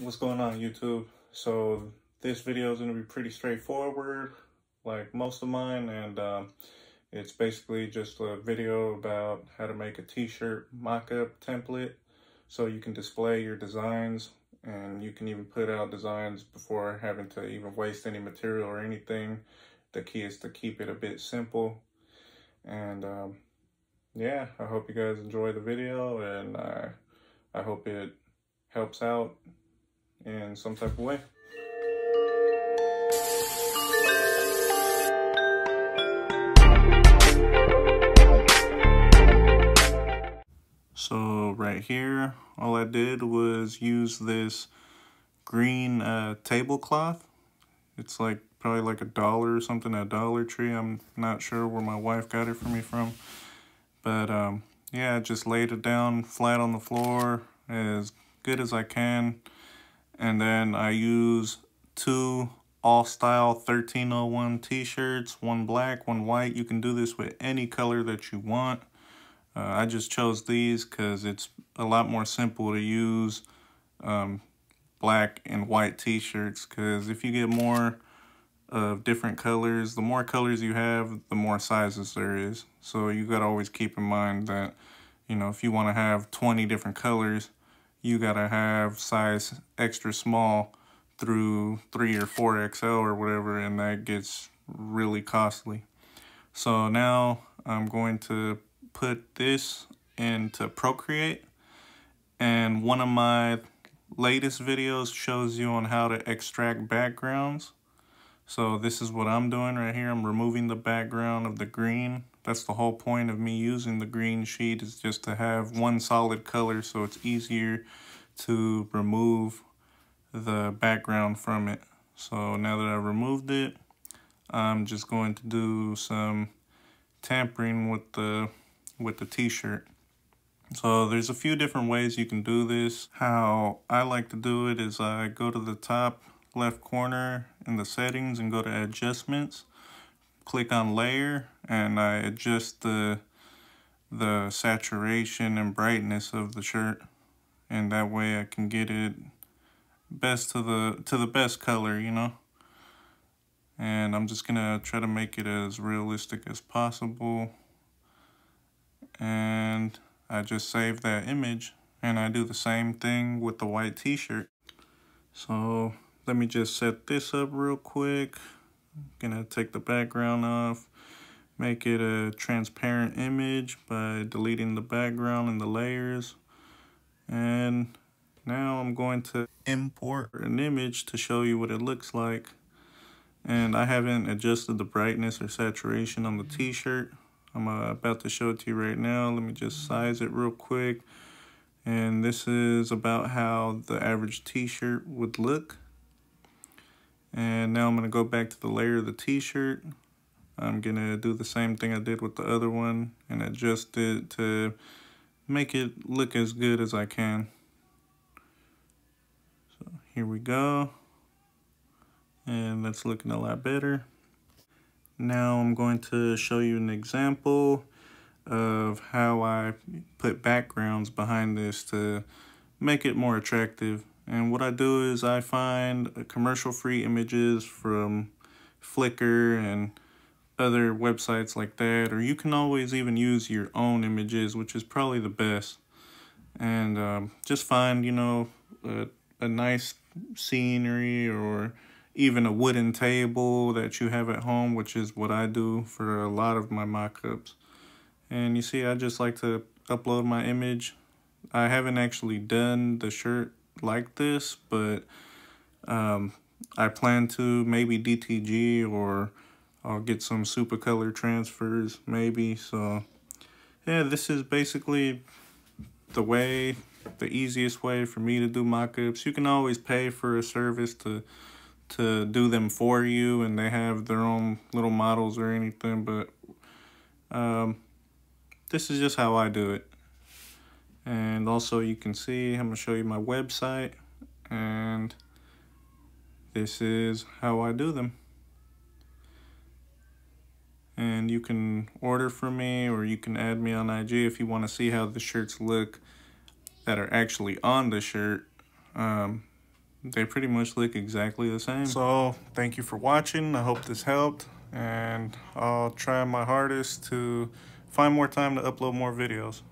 What's going on YouTube? So this video is going to be pretty straightforward like most of mine and um, it's basically just a video about how to make a t-shirt mock-up template so you can display your designs and you can even put out designs before having to even waste any material or anything. The key is to keep it a bit simple and um, yeah, I hope you guys enjoy the video and I, I hope it helps out in some type of way. So right here, all I did was use this green uh, tablecloth. It's like probably like a dollar or something at Dollar Tree. I'm not sure where my wife got it for me from. But um, yeah, just laid it down flat on the floor as good as I can. And then I use two Alstyle 1301 t-shirts, one black, one white. You can do this with any color that you want. Uh, I just chose these because it's a lot more simple to use um, black and white t-shirts because if you get more of different colors, the more colors you have, the more sizes there is. So you got to always keep in mind that, you know, if you want to have 20 different colors, you gotta have size extra small through 3 or 4XL or whatever, and that gets really costly. So now I'm going to put this into Procreate, and one of my latest videos shows you on how to extract backgrounds. So this is what I'm doing right here. I'm removing the background of the green that's the whole point of me using the green sheet is just to have one solid color so it's easier to remove the background from it. So now that I removed it, I'm just going to do some tampering with the with the t-shirt. So there's a few different ways you can do this. How I like to do it is I go to the top left corner in the settings and go to adjustments click on layer and I adjust the the saturation and brightness of the shirt. And that way I can get it best to the to the best color you know? And I'm just gonna try to make it as realistic as possible. And I just save that image and I do the same thing with the white t-shirt. So let me just set this up real quick. Gonna take the background off, make it a transparent image by deleting the background and the layers. And now I'm going to import an image to show you what it looks like. And I haven't adjusted the brightness or saturation on the t-shirt. I'm uh, about to show it to you right now. Let me just size it real quick. And this is about how the average t-shirt would look. And now I'm going to go back to the layer of the t-shirt. I'm going to do the same thing I did with the other one and adjust it to make it look as good as I can. So here we go. And that's looking a lot better. Now I'm going to show you an example of how I put backgrounds behind this to make it more attractive and what I do is I find commercial-free images from Flickr and other websites like that, or you can always even use your own images, which is probably the best. And um, just find, you know, a, a nice scenery or even a wooden table that you have at home, which is what I do for a lot of my mock-ups. And you see, I just like to upload my image. I haven't actually done the shirt like this, but um, I plan to maybe DTG or I'll get some Supacolor transfers maybe. So yeah, this is basically the way, the easiest way for me to do mockups. You can always pay for a service to to do them for you and they have their own little models or anything, but um, this is just how I do it and also you can see I'm gonna show you my website and this is how I do them and you can order from me or you can add me on IG if you want to see how the shirts look that are actually on the shirt um, they pretty much look exactly the same. So thank you for watching. I hope this helped. And I'll try my hardest to find more time to upload more videos.